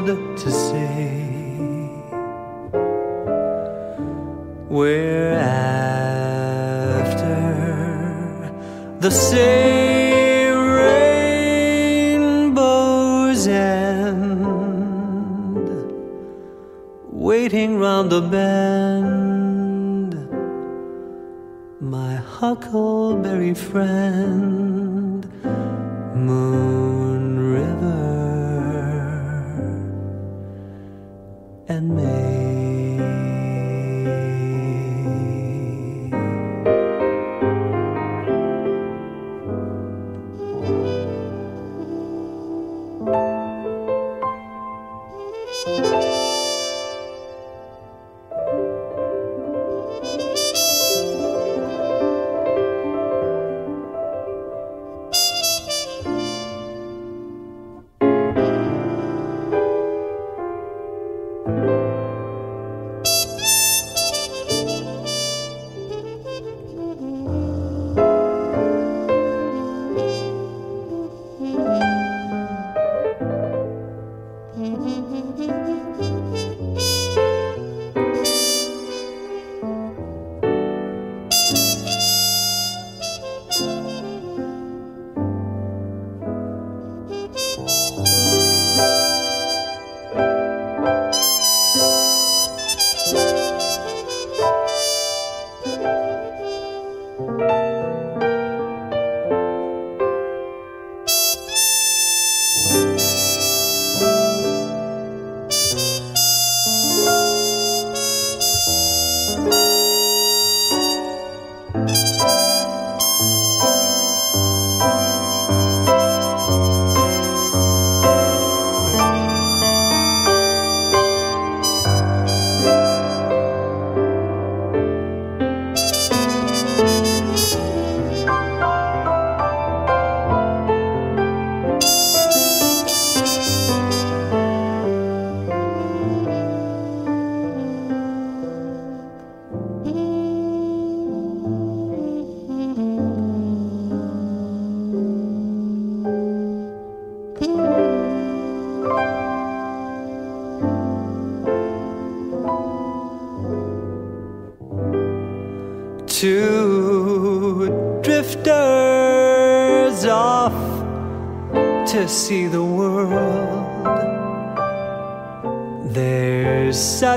world to say we're after the same rainbows end waiting round the bend. My huckleberry friend moon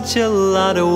such a lot of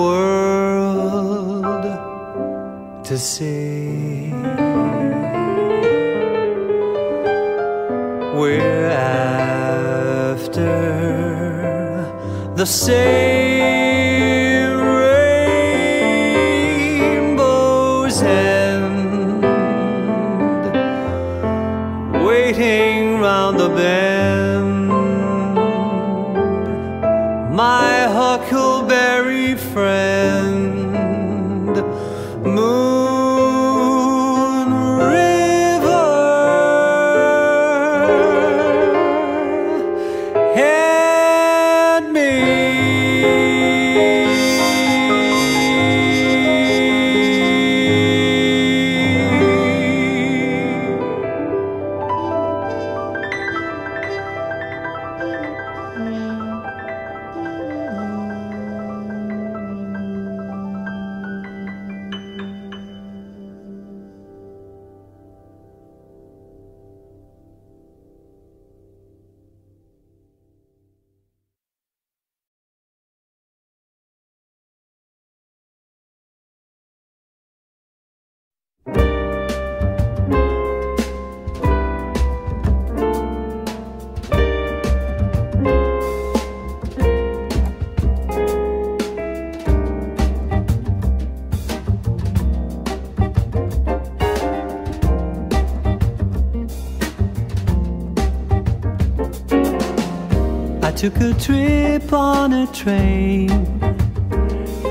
took a trip on a train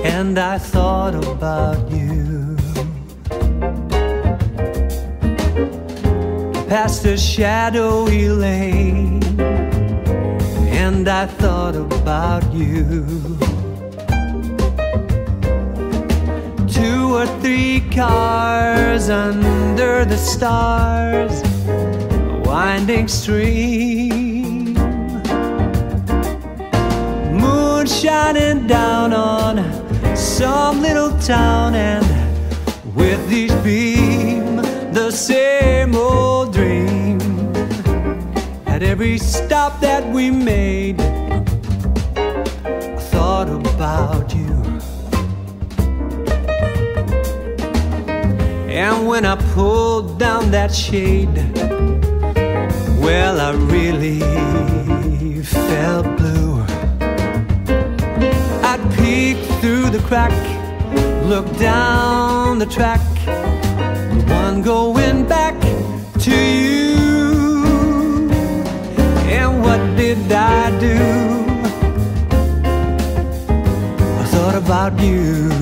and I thought about you. Past a shadowy lane and I thought about you. Two or three cars under the stars, a winding stream, shining down on some little town, and with each beam, the same old dream. At every stop that we made, I thought about you. And when I pulled down that shade, well, I really felt blue. Peek through the crack, look down the track, one going back to you. And what did I do? I thought about you.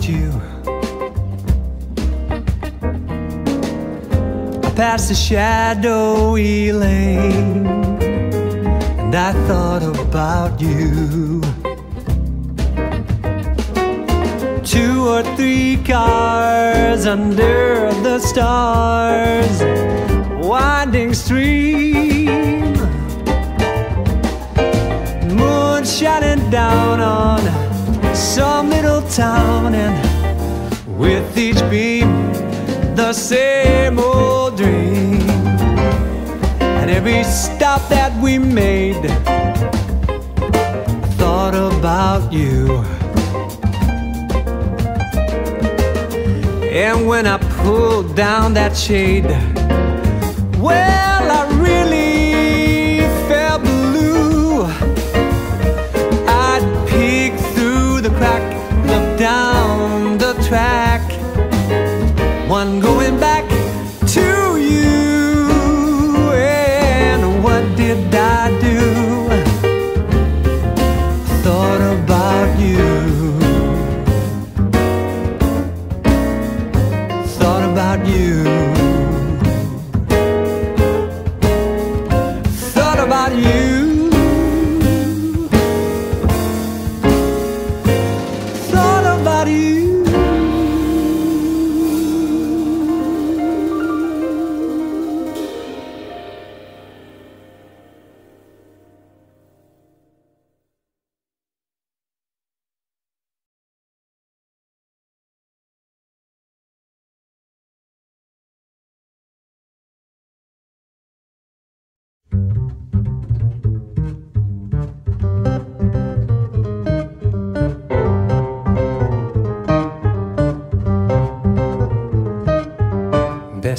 About you. I passed a shadowy lane and I thought about you. Two or three cars under the stars, winding stream moon shining down on some little town, and with each beam, the same old dream. And every stop that we made, thought about you. And when I pulled down that shade, well,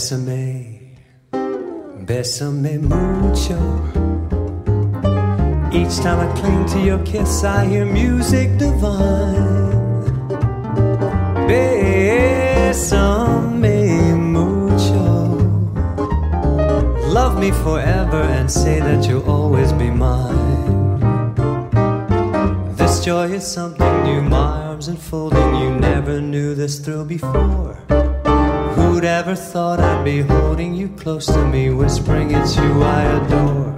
Besame, Besame mucho. Each time I cling to your kiss, I hear music divine. Besame mucho. Love me forever and say that you'll always be mine. This joy is something new, my arms enfolding. You never knew this thrill before. Who'd ever thought I'd be holding you close to me, whispering it's you I adore?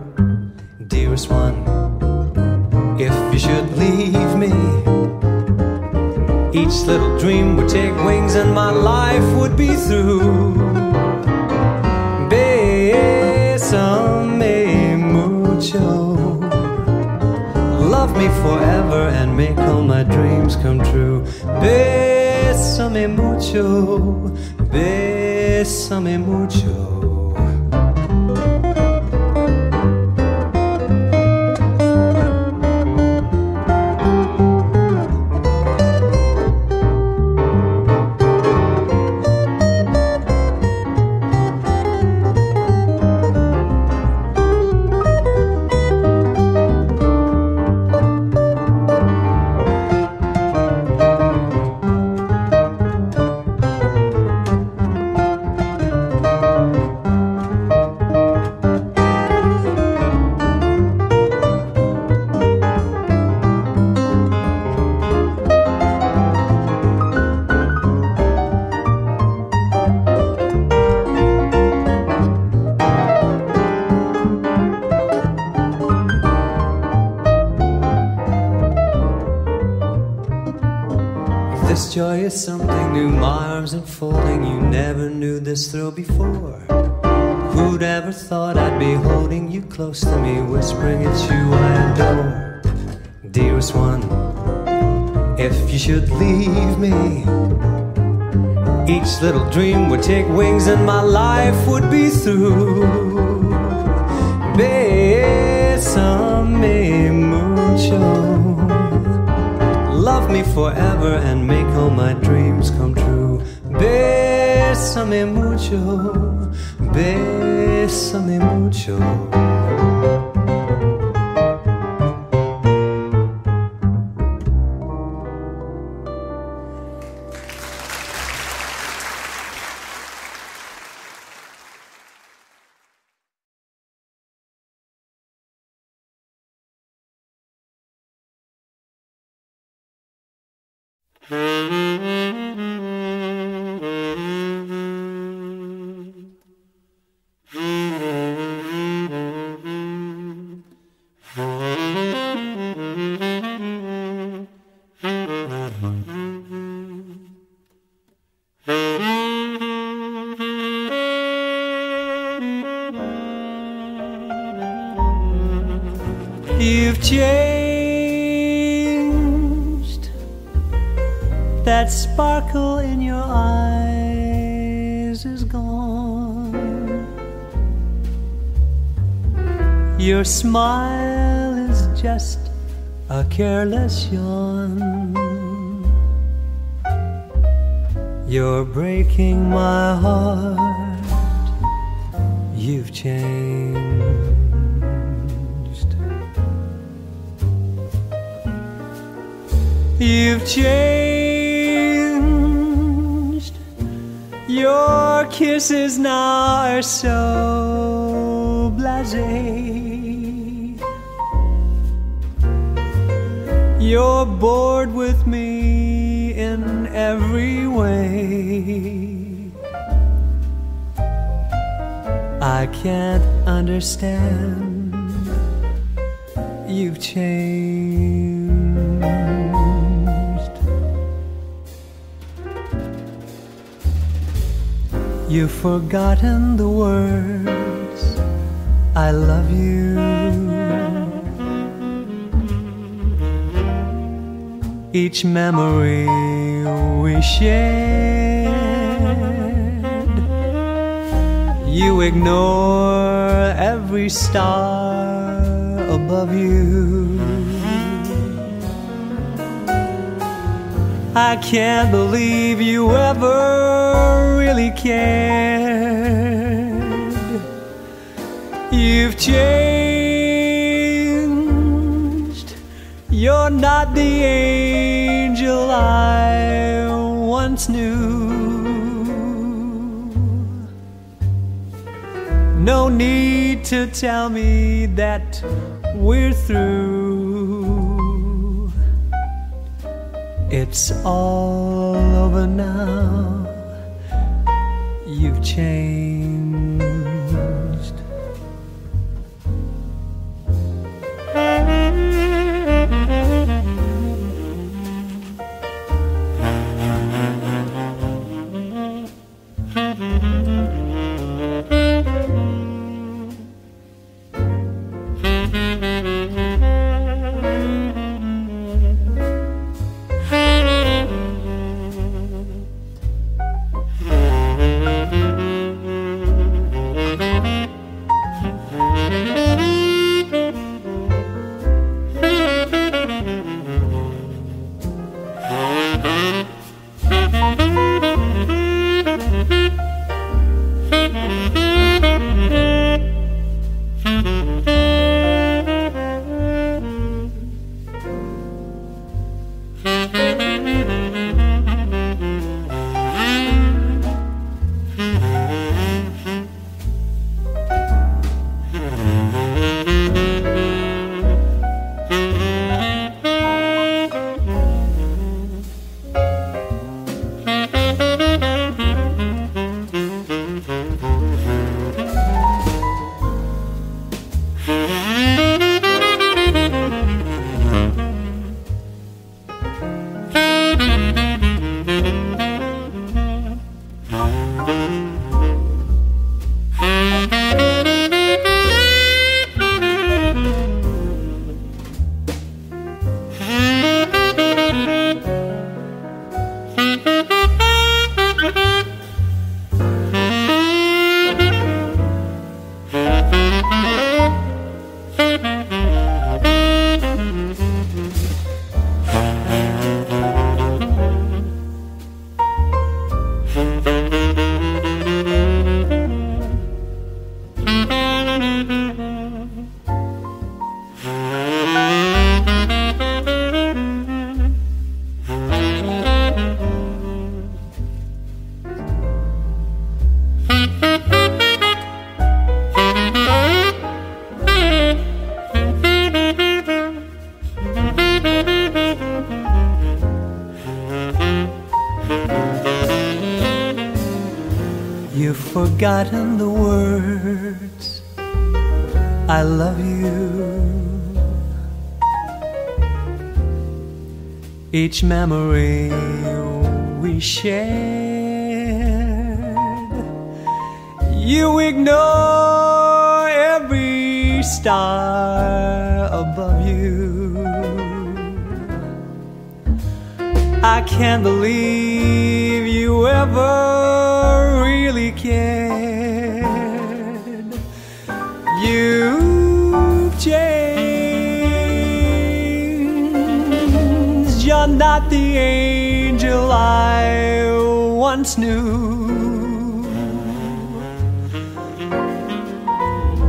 Dearest one, if you should leave me, each little dream would take wings and my life would be through. Besame mucho. Love me forever and make all my dreams come true. Besame mucho. Bésame mucho. Something new, my arms unfolding, You never knew this thrill before. Who'd ever thought I'd be holding you close to me, whispering it's you I adore? Dearest one, if you should leave me, each little dream would take wings and my life would be through. Besame mucho love me forever and make all my dreams come true. Bésame mucho, bésame mucho. Your smile is just a careless yawn. You're breaking my heart. You've changed. You've changed. Your kisses now are so blasé. You're bored with me in every way. I can't understand. You've changed. You've forgotten the words I love you. Each memory we shared. You ignore every star above you. I can't believe you ever really cared. You've changed. You're not the angel I once knew. No need to tell me that we're through. It's all over now. You've changed. Forgotten the words I love you. Each memory we shared. You ignore every star above you. I can't believe you ever the angel I once knew.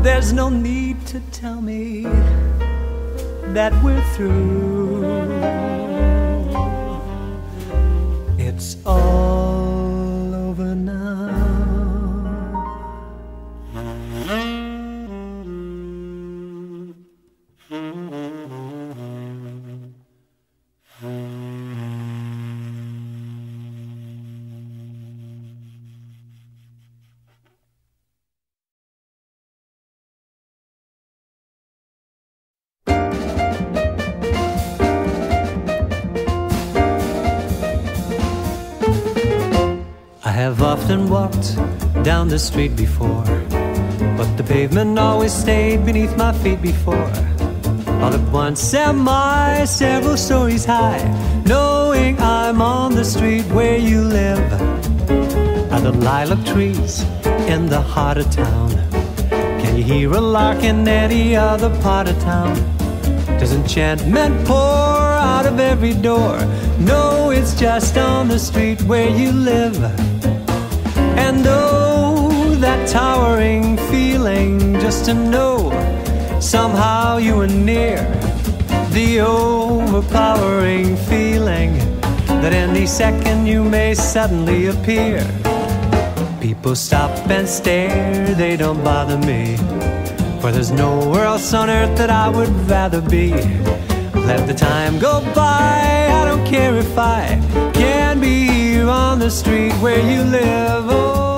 There's no need to tell me that we're through. Walked down the street before, but the pavement always stayed beneath my feet before. All at once am I several stories high, knowing I'm on the street where you live. Are the lilac trees in the heart of town? Can you hear a lark in any other part of town? Does enchantment pour out of every door? No, it's just on the street where you live. Towering feeling just to know somehow you were near. The overpowering feeling that any second you may suddenly appear. People stop and stare, they don't bother me. For there's nowhere else on earth that I would rather be. Let the time go by, I don't care if I can be here on the street where you live. Oh,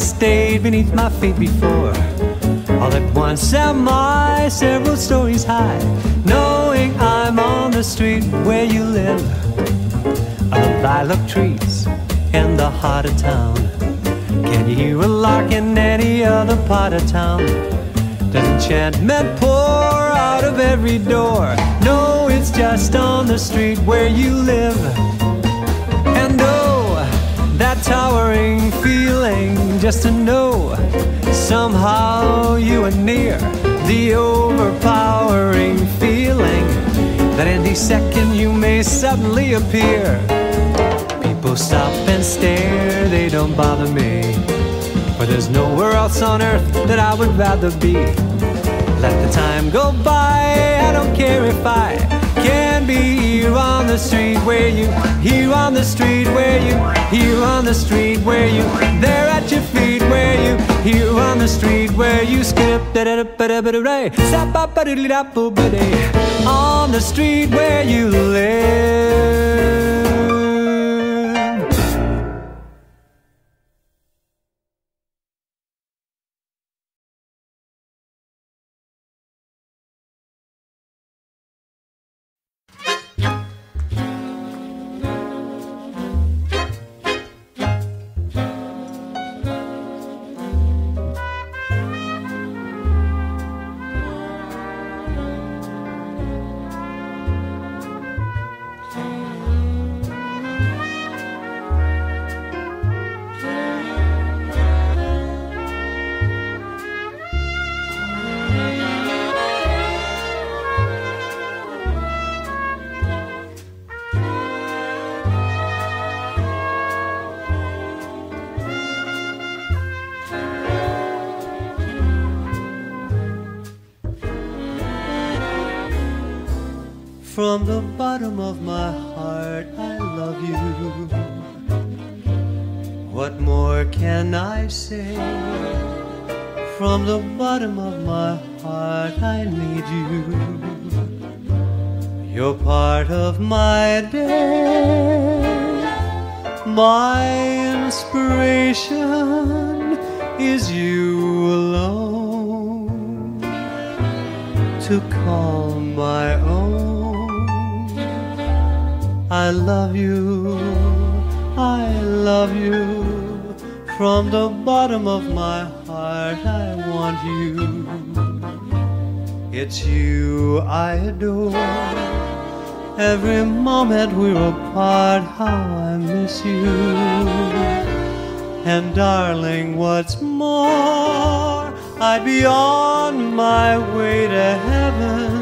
stayed beneath my feet before. All at once am I several stories high, knowing I'm on the street where you live. On the lilac trees in the heart of town. Can you hear a lark in any other part of town? Does enchantment pour out of every door? No, it's just on the street where you live. And oh, that towering feeling just to know somehow you are near the overpowering feeling that any second you may suddenly appear. People stop and stare, they don't bother me. For there's nowhere else on earth that I would rather be. Let the time go by, I don't care if I can be here on the street where you, here on the street where you, here on the street where you, there at your feet where you, here on the street where you skip da-da-da-da-da-da-da. on the street where you live. Bottom of my heart, I love you. What more can I say? From the bottom of my heart, I need you. You're part of my day, my inspiration is you alone to call my own. I love you, I love you. From the bottom of my heart, I want you. It's you I adore. Every moment we're apart, how I miss you. And darling, what's more, I'd be on my way to heaven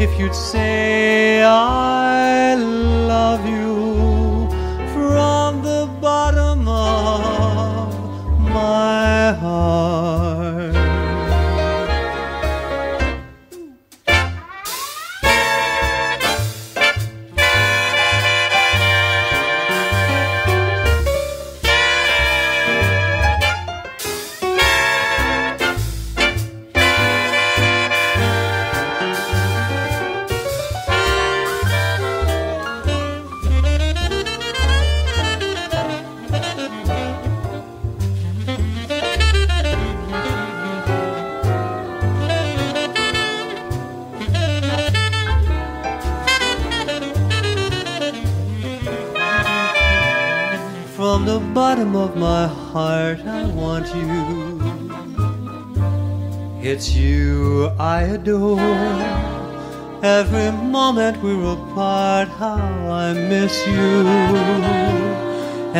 if you'd say I love you adore. Every moment we're apart, how I miss you.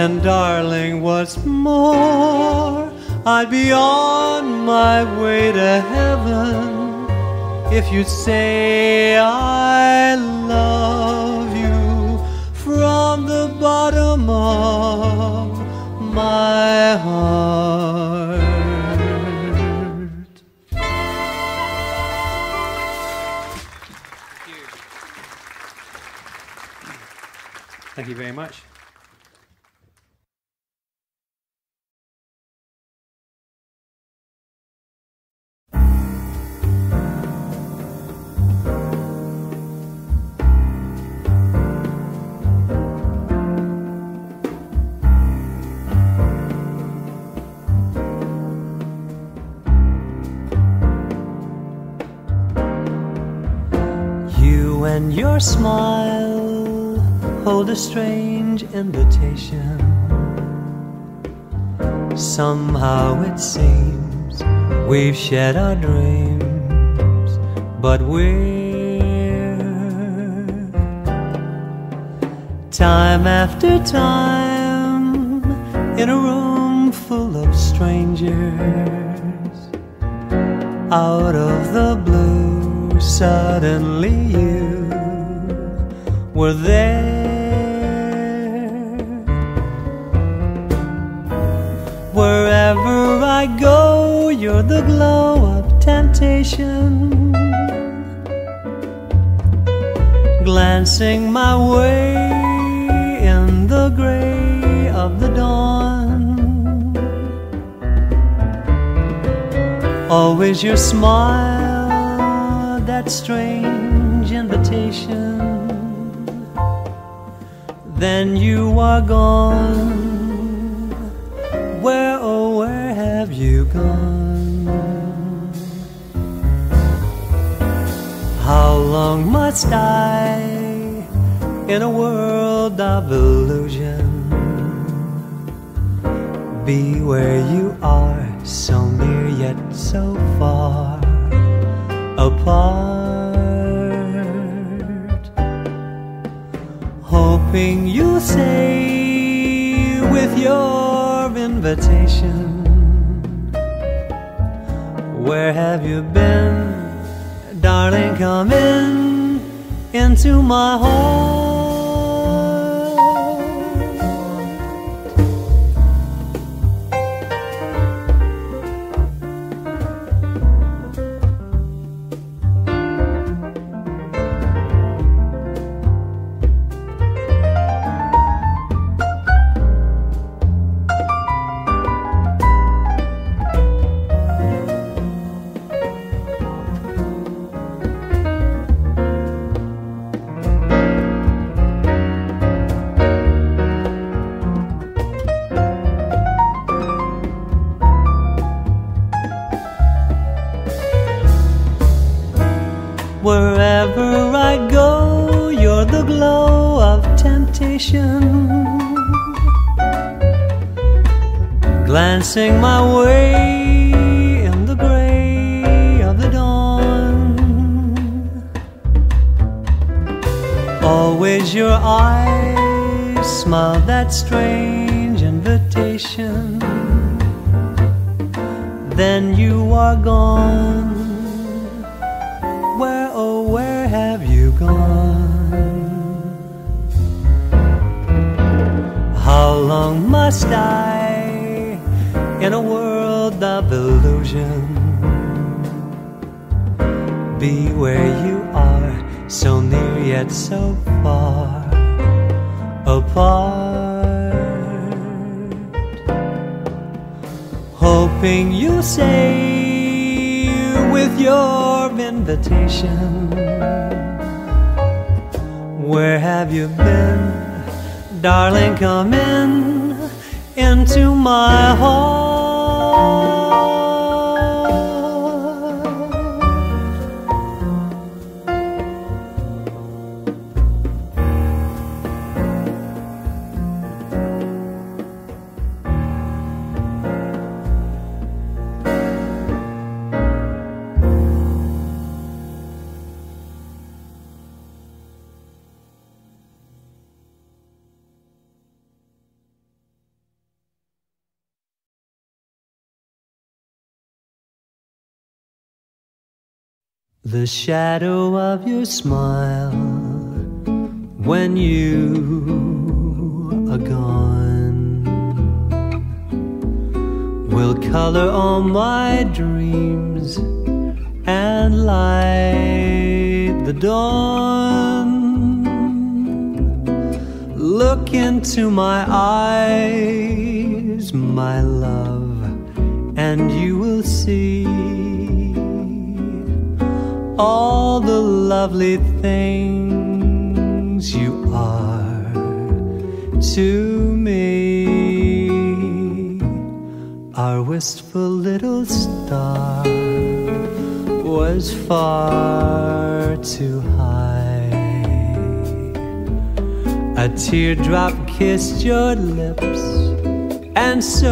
And darling, what's more, I'd be on my way to heaven if you'd say I love your smile hold a strange invitation. Somehow it seems we've shared our dreams, but we're time after time in a room full of strangers out of the blue, suddenly were there. Wherever I go, you're the glow of temptation. Glancing my way in the gray of the dawn. Always your smile, that strange Then you are gone. Where, oh, where have you gone? How long must I, in a world of illusion, be where you are, so near yet so far apart. Hoping you'll say with your invitation, Where have you been, darling? Come in into my heart. Glancing my way in the gray of the dawn. Always your eyes smile that strange so far apart? Hoping you'll say with your invitation. Where have you been? Darling, come in into my heart. The shadow of your smile when you are gone will color all my dreams and light the dawn. Look into my eyes, my love, and you will see all the lovely things you are to me. Our wistful little star was far too high. A teardrop kissed your lips, and so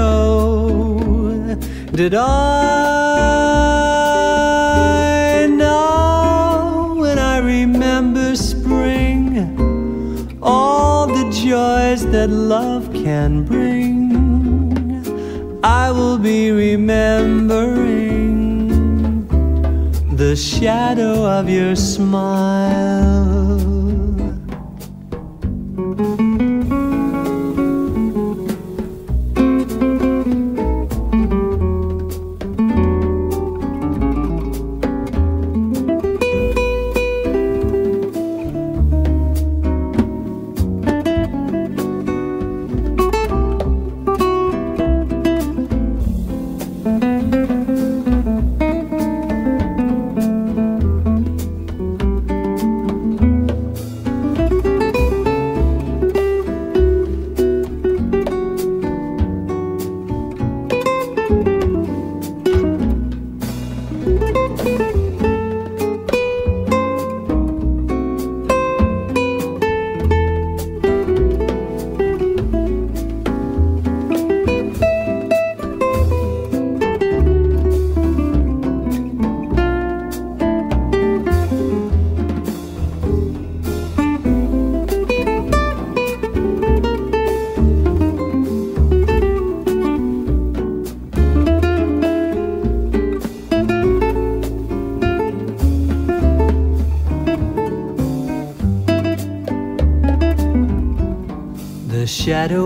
did I. joys that love can bring, I will be remembering the shadow of your smile.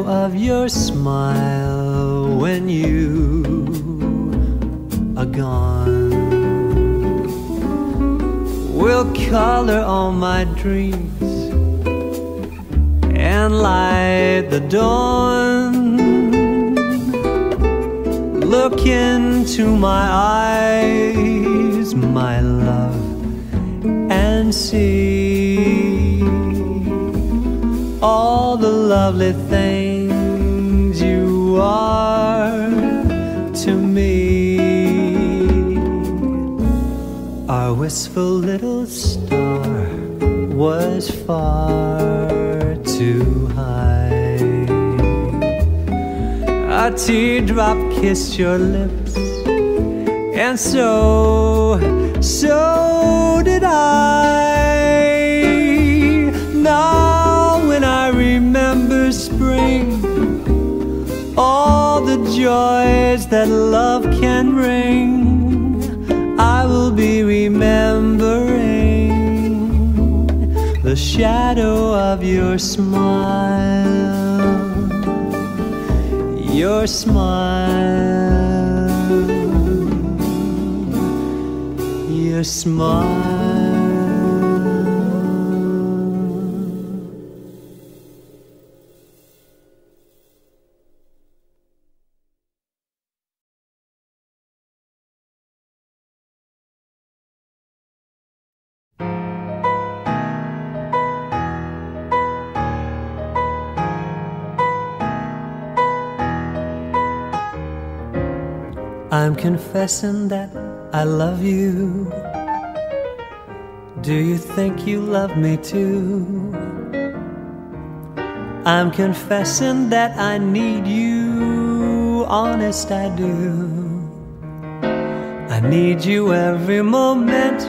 Of your smile Our wistful little star was far too high. A teardrop kissed your lips, and so, so did I. Now, when I remember spring, all the joys that love can bring, remembering the shadow of your smile your smile, your smile. Confessing that I love you. Do you think you love me too? I'm confessing that I need you, honest I do. I need you every moment.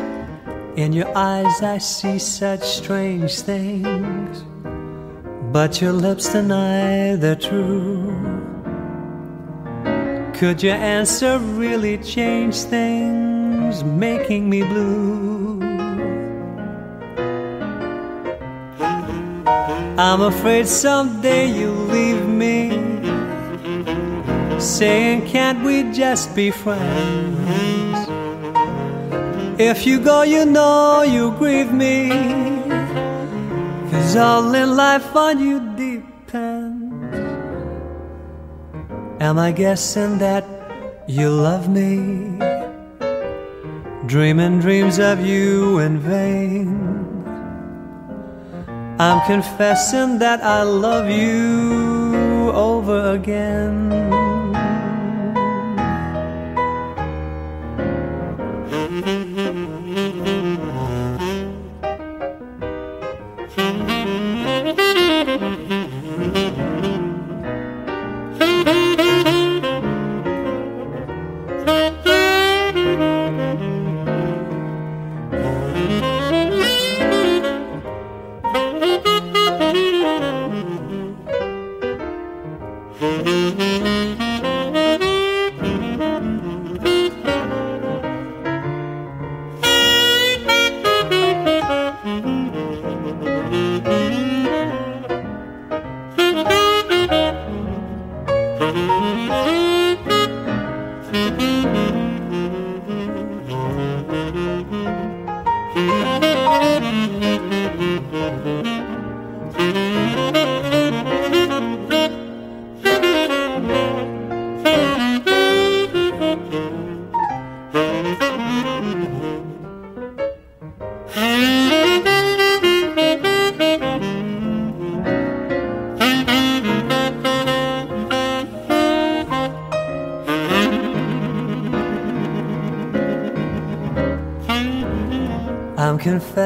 In your eyes, I see such strange things, but your lips deny they're true. Could your answer really change things? making me blue. I'm afraid someday you'll leave me, saying, Can't we just be friends? If you go, you know you grieve me, cause all in life on you depends. Am I guessing that you love me? Dreaming dreams of you in vain. I'm confessing that I love you over again.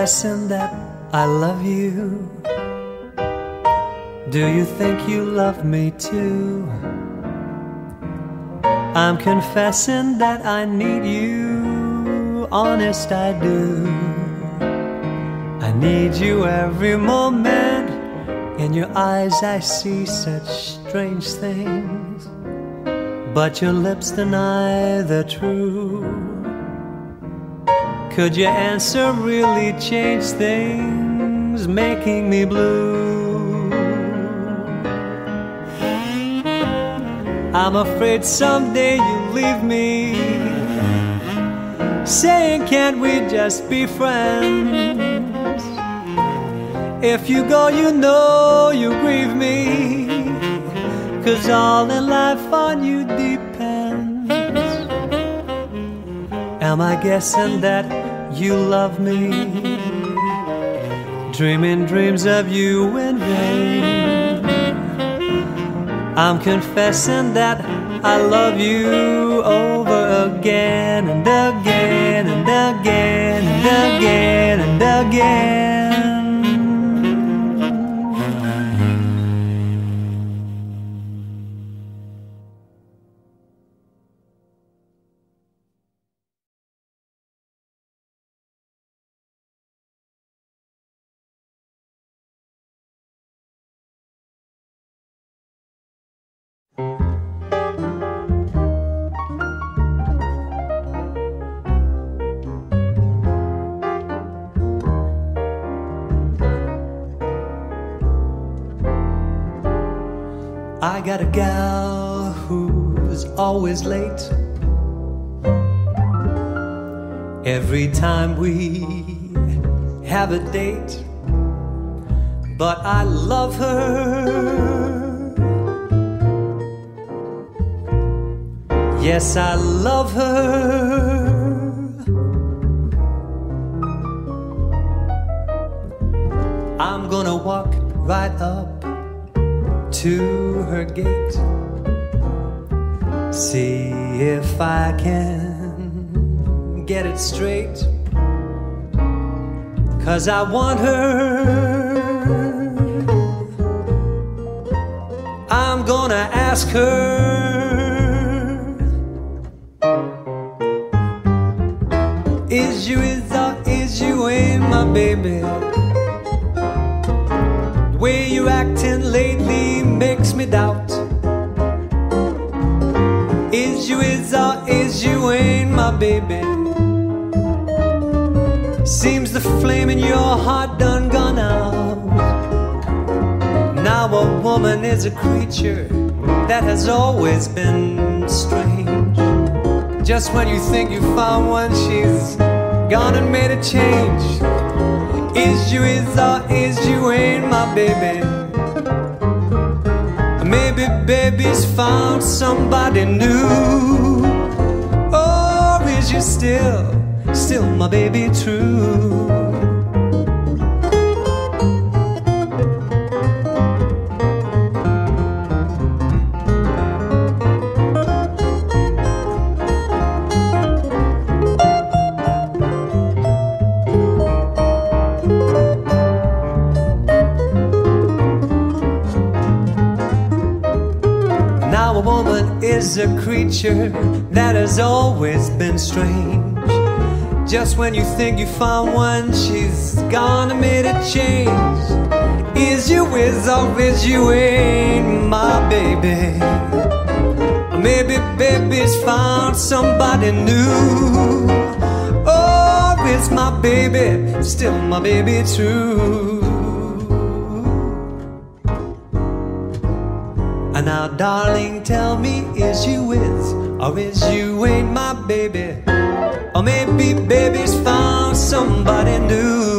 Confessing that I love you. Do you think you love me too? I'm confessing that I need you. Honest, I do. I need you every moment. In your eyes, I see such strange things. But your lips deny the truth. Could your answer really change things, making me blue? I'm afraid someday you'll leave me, saying, Can't we just be friends? If you go, you know you grieve me, cause all in life on you depends. Am I guessing that you love me? Dreaming dreams of you in vain. I'm confessing that I love you over again and again and again and again and again. Always late. Every time we have a date, but I love her. Yes, I love her. I'm gonna walk right up to her gate. See if I can get it straight. Cause I want her. I'm gonna ask her. Is you, is, uh, is you ain't my baby? Baby? Seems the flame in your heart done gone out. Now a woman is a creature that has always been strange. Just when you think you found one, she's gone and made a change. Is you is or is you ain't my baby? Maybe baby's found somebody new. You still, still my baby true? Is a creature that has always been strange. Just when you think you found one, she's gone and made a change. Is you is or is you ain't my baby? Maybe baby's found somebody new. Oh, or is my baby still my baby true? And now, darling, tell me, is you with or is you ain't my baby? Or maybe baby's found somebody new.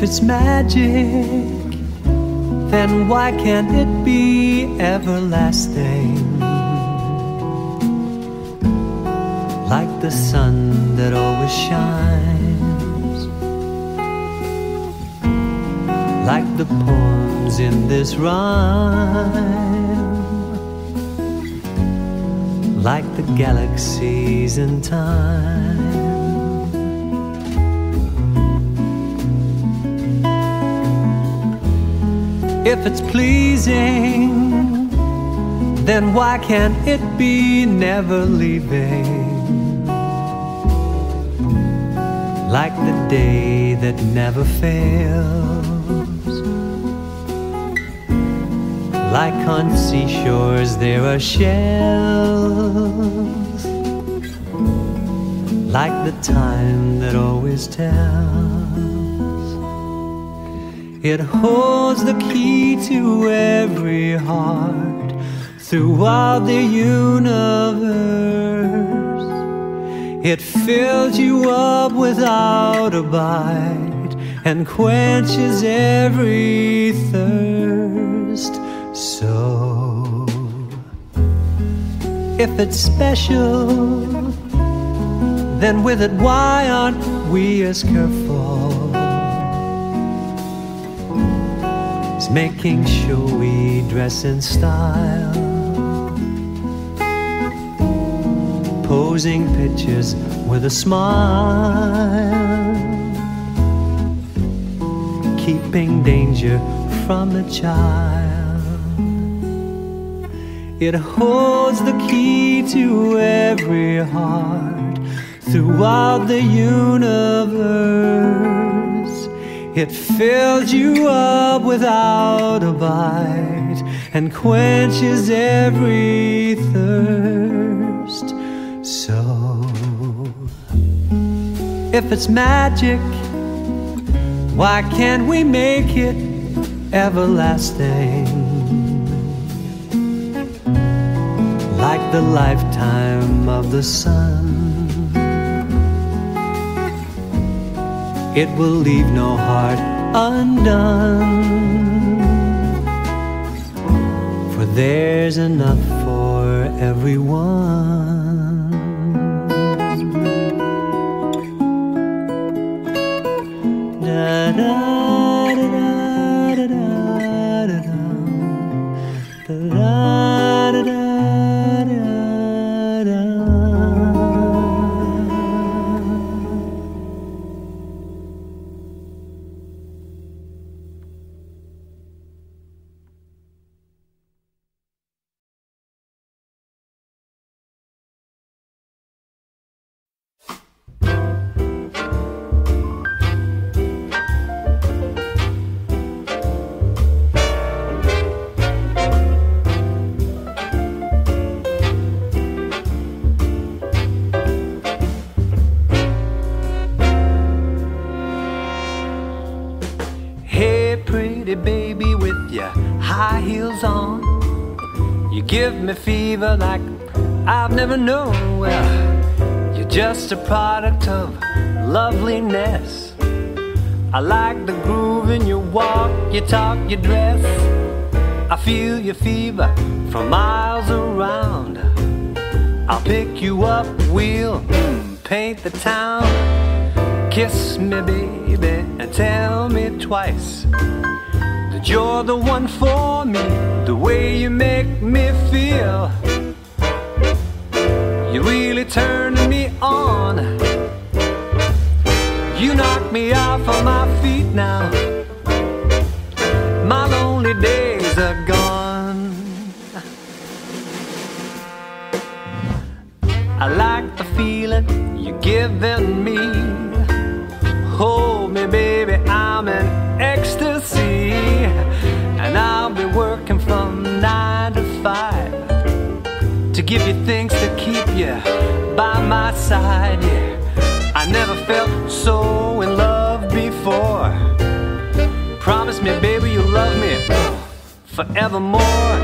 If it's magic, then why can't it be everlasting? Like the sun that always shines, like the poems in this rhyme, like the galaxies in time. If it's pleasing, then why can't it be never leaving? Like the day that never fails. Like on seashores, there are shells. Like the time that always tells. It holds the key to every heart throughout the universe. It fills you up without a bite and quenches every thirst. So, if it's special, then with it, why aren't we as careful? Making sure we dress in style. Posing pictures with a smile. Keeping danger from the child. It holds the key to every heart throughout the universe. It fills you up without a bite and quenches every thirst. So, if it's magic, why can't we make it everlasting? Like the lifetime of the sun. it will leave no heart undone. For there's enough for everyone. Just a product of loveliness. I like the groove in your walk, your talk, your dress. I feel your fever from miles around. I'll pick you up, we'll paint the town. Kiss me, baby, and tell me twice that you're the one for me, the way you make me feel. You're really me on. You knock me off of my feet now. My lonely days are gone. I like the feeling you're giving me. Hold me, baby, I'm in ecstasy. And I'll be working from nine to five to give you things to keep you by my side. Yeah, I never felt so in love before. Promise me, baby, you'll love me forevermore.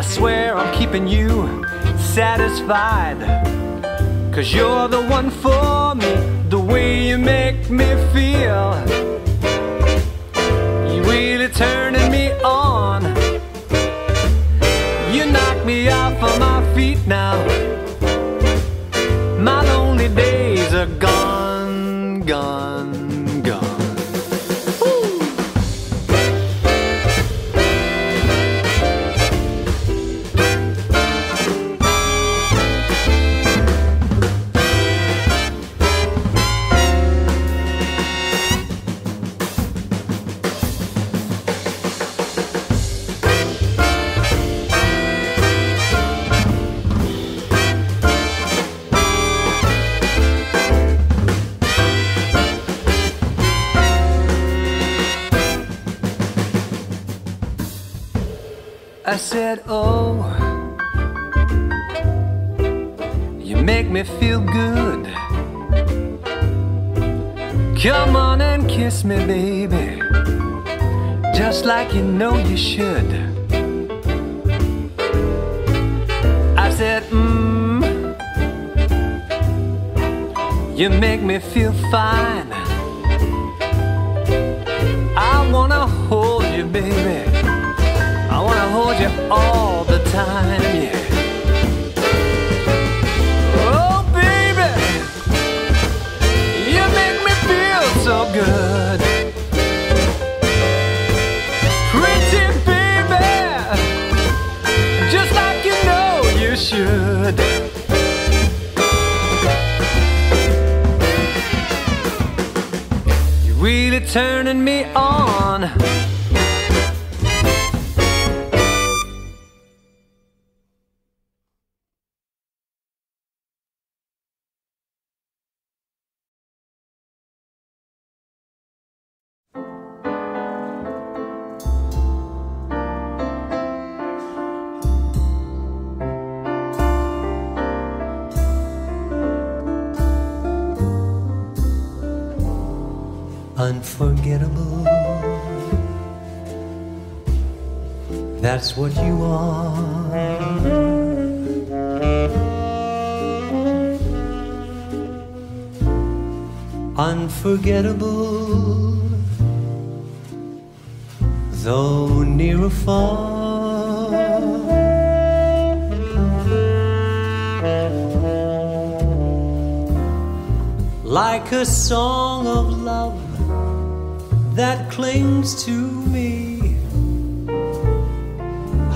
I swear I'm keeping you satisfied. Cause you're the one for me, the way you make me feel. You really turning me on. You knock me off of my feet now. Days are gone, said, Oh, you make me feel good. Come on and kiss me, baby, just like you know you should. I said, Mmm, you make me feel fine. I wanna hold you, baby. I wanna hold you all the time, yeah. Oh, baby, you make me feel so good. Pretty baby, just like you know you should. Really turning me on. Unforgettable, though near or far. like a song of love that clings to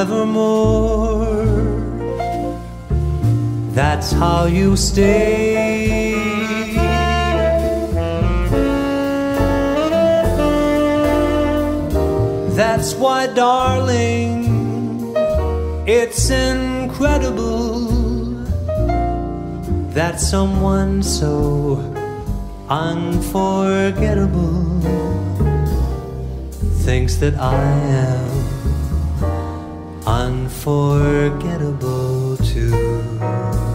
evermore. That's how you stay. That's why, darling, it's incredible that someone so unforgettable thinks that I am unforgettable too.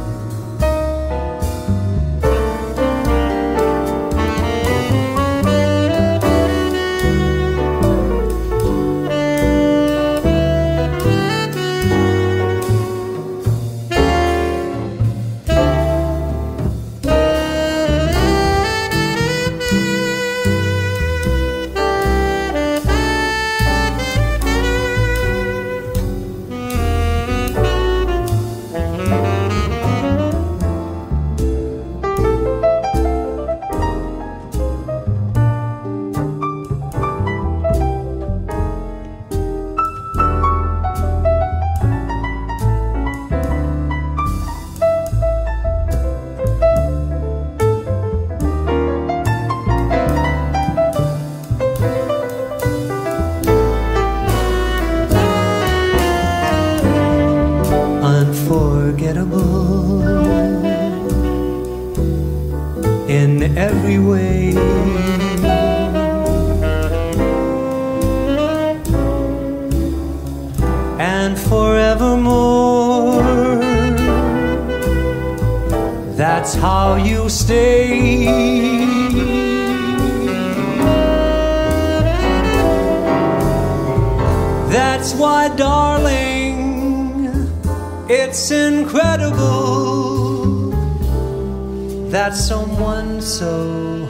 That someone so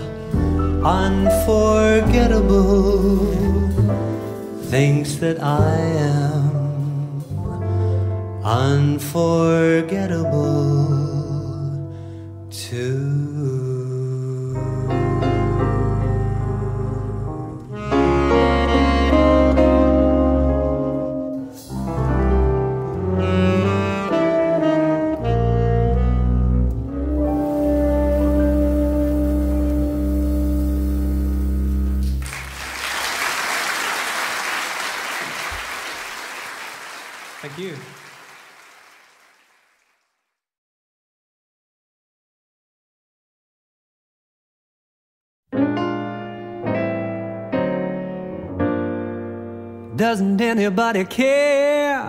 unforgettable thinks that I am unforgettable anybody care?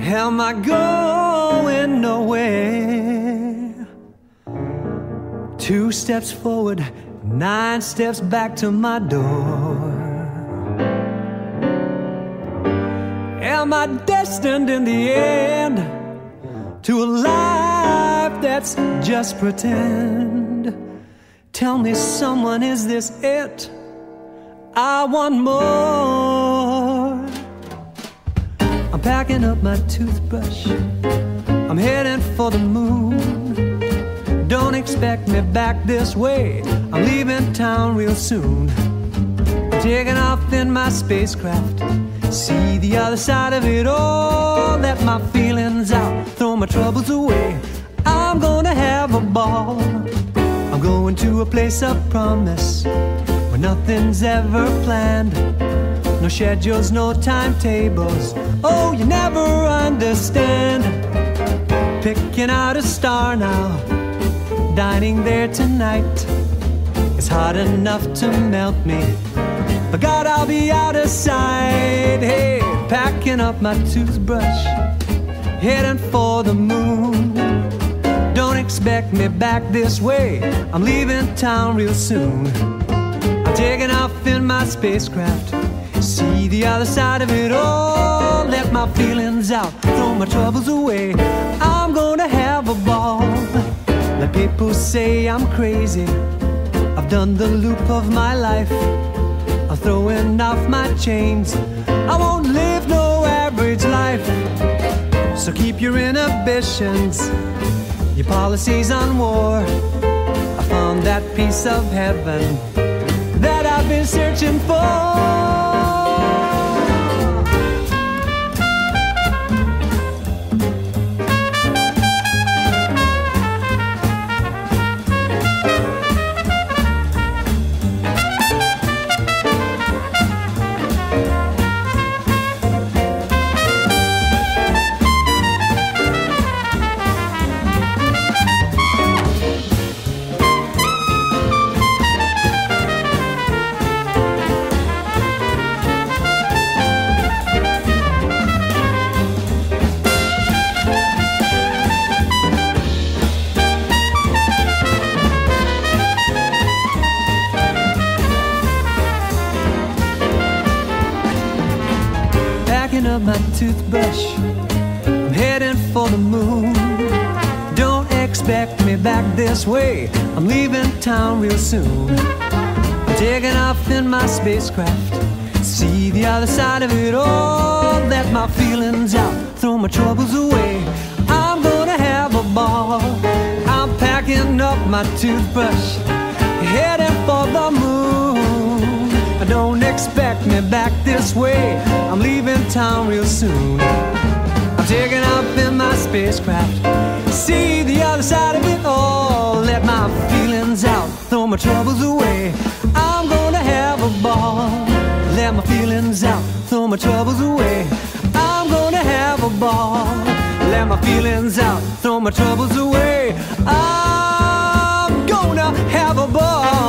Am I going nowhere? Two steps forward, nine steps back to my door. Am I destined in the end to a life that's just pretend? Tell me, someone, is this it? I want more. I'm packing up my toothbrush. I'm heading for the moon. Don't expect me back this way. I'm leaving town real soon. I'm taking off in my spacecraft. See the other side of it all. Let my feelings out, throw my troubles away. I'm gonna have a ball. I'm going to a place of promise where nothing's ever planned. No schedules, no timetables. Oh, you never understand. Picking out a star now, dining there tonight. It's hot enough to melt me. But God, I'll be out of sight. Hey, packing up my toothbrush, heading for the moon. Don't expect me back this way. I'm leaving town real soon. I'm taking off in my spacecraft. See the other side of it all. Let my feelings out, throw my troubles away. I'm gonna have a ball. Let people say I'm crazy. I've done the loop of my life. I'm throwing off my chains. I won't live no average life. So keep your inhibitions, your policies on war. I found that piece of heaven that I've been searching for. Spacecraft. See the other side of it all. Let my feelings out, throw my troubles away. I'm gonna have a ball. I'm packing up my toothbrush, heading for the moon. Don't expect me back this way. I'm leaving town real soon. I'm taking off in my spacecraft. See the other side of it all. Let my feelings out, throw my troubles away. Ball. Let my feelings out, throw my troubles away. I'm gonna have a ball. Let my feelings out, throw my troubles away. I'm gonna have a ball.